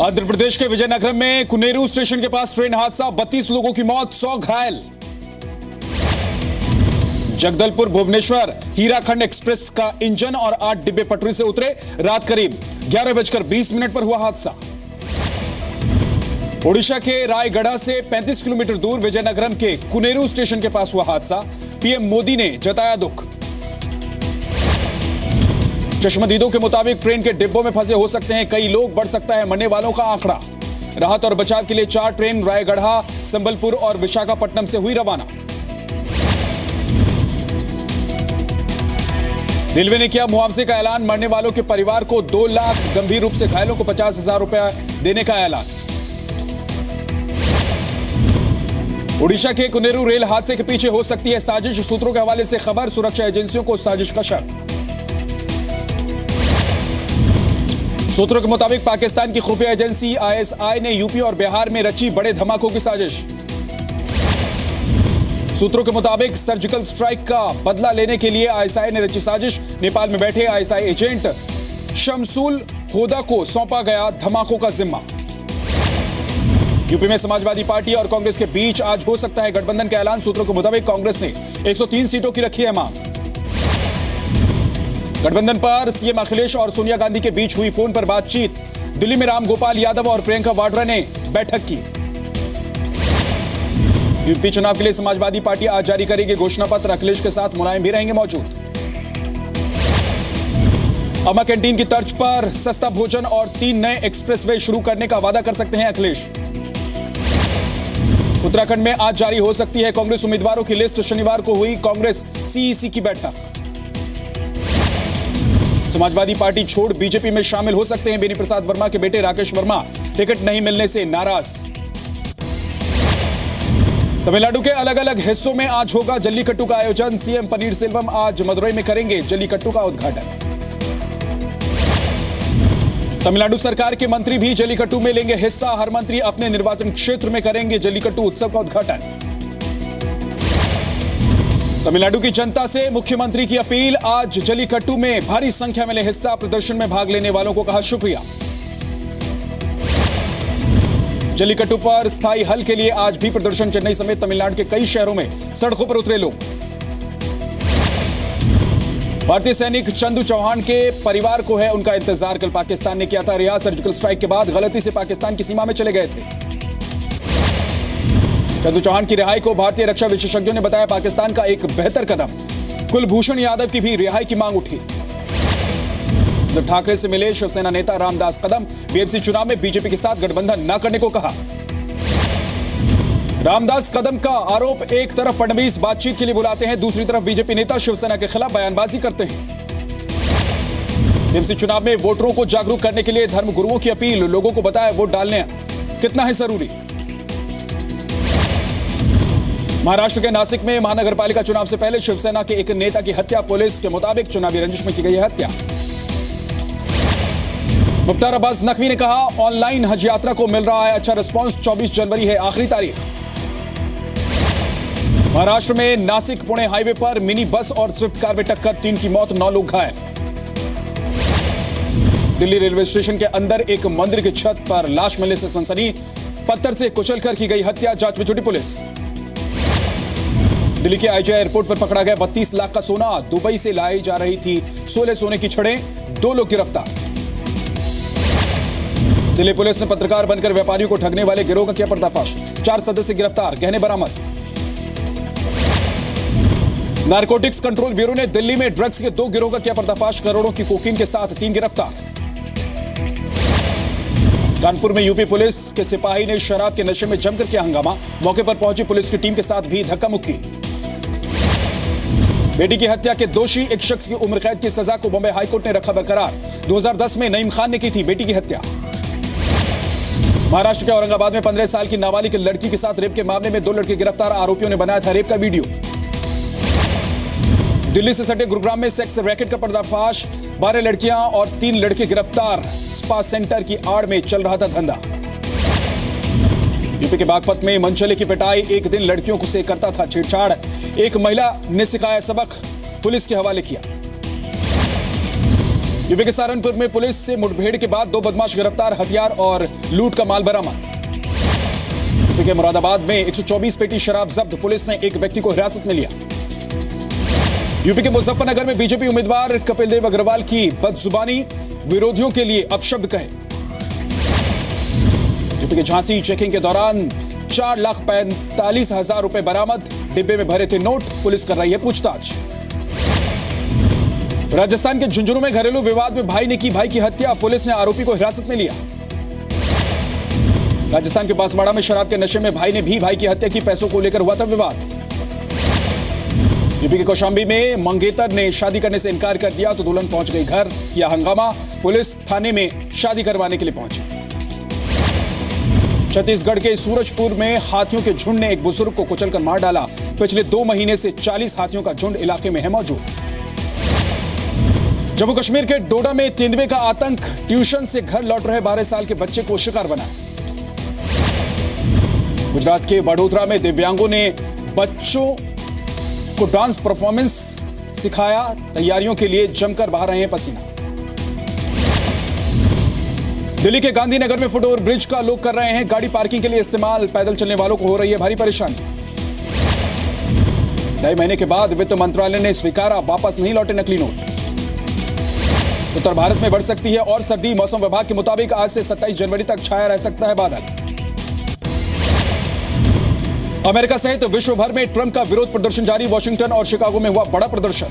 आंध्र प्रदेश के विजयनगरम में कुनेरू स्टेशन के पास ट्रेन हादसा 32 लोगों की मौत 100 घायल। जगदलपुर, भुवनेश्वर, हीराखंड एक्सप्रेस का इंजन और आठ डिब्बे पटरी से उतरे रात करीब ग्यारह बजकर बीस मिनट पर हुआ हादसा। ओडिशा के रायगढ़ा से 35 किलोमीटर दूर विजयनगरम के कुनेरू स्टेशन के पास हुआ हादसा। पीएम मोदी ने जताया दुख। चश्मदीदों के मुताबिक ट्रेन के डिब्बों में फंसे हो सकते हैं। कई लोग बढ़ सकता है मरने वालों का आंकड़ा। राहत और बचाव के लिए चार ट्रेन रायगढ़ा, संबलपुर और विशाखापट्टनम से हुई रवाना। रेलवे ने किया मुआवजे का ऐलान। मरने वालों के परिवार को दो लाख गंभीर रूप से घायलों को पचास हज़ार रुपया देने का ऐलान। ओडिशा के कुनेरू रेल हादसे के पीछे हो सकती है साजिश। सूत्रों के हवाले से खबर, सुरक्षा एजेंसियों को साजिश का शक। सूत्रों के मुताबिक पाकिस्तान की खुफिया एजेंसी आईएसआई ने यूपी और बिहार में रची बड़े धमाकों की साजिश। सूत्रों के मुताबिक सर्जिकल स्ट्राइक का बदला लेने के लिए आईएसआई ने रची साजिश। नेपाल में बैठे आईएसआई एजेंट शमसूल होदा को सौंपा गया धमाकों का जिम्मा। यूपी में समाजवादी पार्टी और कांग्रेस के बीच आज हो सकता है गठबंधन का ऐलान। सूत्रों के मुताबिक कांग्रेस ने 103 सीटों की रखी है मांग। गठबंधन पर सीएम अखिलेश और सोनिया गांधी के बीच हुई फ़ोन पर बातचीत। दिल्ली में राम गोपाल यादव और प्रियंका वाड्रा ने बैठक की। यूपी चुनाव के लिए समाजवादी पार्टी आज जारी करेगी घोषणा पत्र। अखिलेश के साथ मुलायम भी रहेंगे मौजूद। अमा कैंटीन की तर्ज पर सस्ता भोजन और तीन नए एक्सप्रेसवे शुरू करने का वादा कर सकते हैं अखिलेश। उत्तराखंड में आज जारी हो सकती है कांग्रेस उम्मीदवारों की लिस्ट। शनिवार को हुई कांग्रेस सीईसी की बैठक। समाजवादी पार्टी छोड़ बीजेपी में शामिल हो सकते हैं। बेनी प्रसाद वर्मा के बेटे राकेश वर्मा, टिकट नहीं मिलने से नाराज़। तमिलनाडु के अलग अलग हिस्सों में आज होगा जल्लीकट्टू का आयोजन। सीएम पनीर सेल्वम आज मदुरई में करेंगे जल्लीकट्टू का उद्घाटन। तमिलनाडु सरकार के मंत्री भी जल्लीकट्टू में लेंगे हिस्सा। हर मंत्री अपने निर्वाचन क्षेत्र में करेंगे जल्लीकट्टू उत्सव का उद्घाटन। तमिलनाडु की जनता से मुख्यमंत्री की अपील, आज जलीकट्टू में भारी संख्या में हिस्सा प्रदर्शन में भाग लेने वालों को कहा शुक्रिया। जलीकट्टू पर स्थायी हल के लिए आज भी प्रदर्शन, चेन्नई समेत तमिलनाडु के कई शहरों में सड़कों पर उतरे लोग। भारतीय सैनिक चंदू चौहान के परिवार को है उनका इंतज़ार, कल पाकिस्तान ने किया था रिया सर्जिकल स्ट्राइक के बाद गलती से पाकिस्तान की सीमा में चले गए थे। चंदू चौहान की रिहाई को भारतीय रक्षा विशेषज्ञों ने बताया, पाकिस्तान का एक बेहतर कदम। कुलभूषण यादव की भी रिहाई की मांग उठी। उद्धव ठाकरे से मिले शिवसेना नेता रामदास कदम, बीएमसी चुनाव में बीजेपी के साथ गठबंधन न करने को कहा। रामदास कदम का आरोप एक तरफ़ फडणवीस बातचीत के लिए बुलाते हैं, दूसरी तरफ़ बीजेपी नेता शिवसेना के खिलाफ बयानबाजी करते हैं। बीएमसी चुनाव में वोटरों को जागरूक करने के लिए धर्म गुरुओं की अपील, लोगों को बताया वोट डालने, कितना है ज़रूरी? महाराष्ट्र के नासिक में महानगरपालिका चुनाव से पहले शिवसेना के एक नेता की हत्या, पुलिस के मुताबिक चुनावी रंजिश में की गई हत्या। मुख्तार अब्बास नकवी ने कहा, ऑनलाइन हज यात्रा को मिल रहा है अच्छा रिस्पांस 24 जनवरी है, आखिरी तारीख। महाराष्ट्र में नासिक पुणे हाईवे पर मिनी बस और स्विफ्ट कार में टक्कर, तीन की मौत, नौ लोग घायल। दिल्ली रेलवे स्टेशन के अंदर एक मंदिर की छत पर लाश मिलने से सनसनी, पत्थर से कुचलकर की गई हत्या, जाँच में जुटी पुलिस। दिल्ली के आईजीआई एयरपोर्ट पर पकड़ा गया 32 लाख का सोना दुबई से लाई जा रही थी। सोलह सोने की छड़ें, दो लोग गिरफ़्तार। दिल्ली पुलिस ने पत्रकार बनकर व्यापारियों को ठगने वाले गिरोह का किया पर्दाफाश। चार सदस्य गिरफ़्तार गहने बरामद नारकोटिक्स कंट्रोल ब्यूरो ने दिल्ली में ड्रग्स के दो गिरोह का किया पर्दाफाश, करोड़ों की कोकीन के साथ तीन गिरफ़्तार। कानपुर में यूपी पुलिस के सिपाही ने शराब के नशे में जमकर किया हंगामा। मौके पर पहुँची पुलिस की टीम के साथ भी धक्का मुक्की बेटी की हत्या के दोषी एक शख्स की उम्र कैद की सजा को बॉम्बे हाईकोर्ट ने रखा बरकरार। 2010 में नईम खान ने की थी बेटी की हत्या। महाराष्ट्र के औरंगाबाद में 15 साल की नाबालिग लड़की के साथ रेप के मामले में दो लड़के गिरफ़्तार, आरोपियों ने बनाया था रेप का वीडियो। दिल्ली से सटे गुरुग्राम में सेक्स रैकेट का पर्दाफाश, बारह लड़कियाँ और तीन लड़के गिरफ़्तार, स्पा सेंटर की आड़ में चल रहा था धंधा। यूपी के बागपत में मनचले की पिटाई, एक दिन लड़कियों को से करता था छेड़छाड़ एक महिला ने सिखाया सबक, पुलिस के हवाले किया। यूपी के सहारनपुर में पुलिस से मुठभेड़ के बाद दो बदमाश गिरफ़्तार, हथियार और लूट का माल बरामद। यूपी के मुरादाबाद में 124 पेटी शराब जब्त, पुलिस ने एक व्यक्ति को हिरासत में लिया। यूपी के मुजफ्फरनगर में बीजेपी उम्मीदवार कपिल देव अग्रवाल की बदजुबानी, विरोधियों के लिए अपशब्द कहे। यूपी के झांसी चेकिंग के दौरान चार लाख पैंतालीस हज़ार रुपए बरामद। डिब्बे में भरे थे नोट। पुलिस कर रही है पूछताछ। राजस्थान के झुंझुनू में घरेलू विवाद में भाई ने की भाई की हत्या। पुलिस ने आरोपी को हिरासत में लिया। राजस्थान के बांसवाड़ा में शराब के नशे में भाई ने भी भाई की हत्या की। पैसों को लेकर हुआ था विवाद। यूपी के कौशाम्बी में मंगेतर ने शादी करने से इनकार कर दिया तो दुल्हन पहुँच गई घर। किया हंगामा। पुलिस थाने में शादी करवाने के लिए पहुँची। छत्तीसगढ़ के सूरजपुर में हाथियों के झुंड ने एक बुज़ुर्ग को कुचलकर मार डाला। पिछले दो महीने से 40 हाथियों का झुंड इलाके में है मौजूद। जम्मू कश्मीर के डोडा में तेंदुए का आतंक, ट्यूशन से घर लौट रहे बारह साल के बच्चे को शिकार बनाया गुजरात के वडोदरा में दिव्यांगों ने बच्चों को डांस परफॉर्मेंस सिखाया। तैयारियों के लिए जमकर बहा रहे हैं पसीना। दिल्ली के गांधीनगर में फुट ओवर ब्रिज का लोग कर रहे हैं गाड़ी पार्किंग के लिए इस्तेमाल। पैदल चलने वालों को हो रही है भारी परेशानी। ढाई महीने के बाद वित्त मंत्रालय ने स्वीकारा वापस नहीं लौटे नकली नोट। उत्तर भारत में बढ़ सकती है और सर्दी। मौसम विभाग के मुताबिक आज से 27 जनवरी तक छाया रह सकता है बादल। अमेरिका सहित विश्व भर में ट्रंप का विरोध प्रदर्शन जारी। वॉशिंगटन और शिकागो में हुआ बड़ा प्रदर्शन।